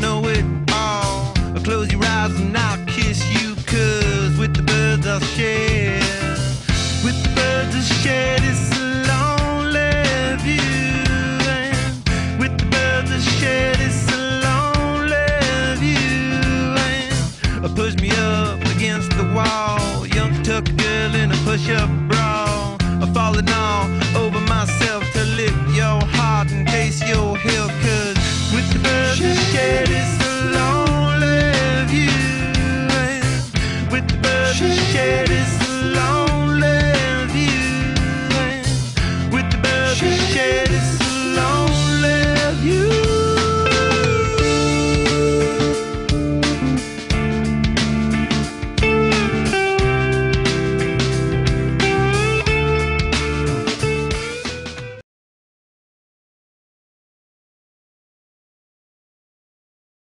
know it all. I close your eyes and I'll kiss you, cause with the birds I'll share. With the birds I'll share this lonely view. And with the birds I'll share this lonely view. And push me up against the wall. Young tuck girl in a push up bra. I'm falling off. Love.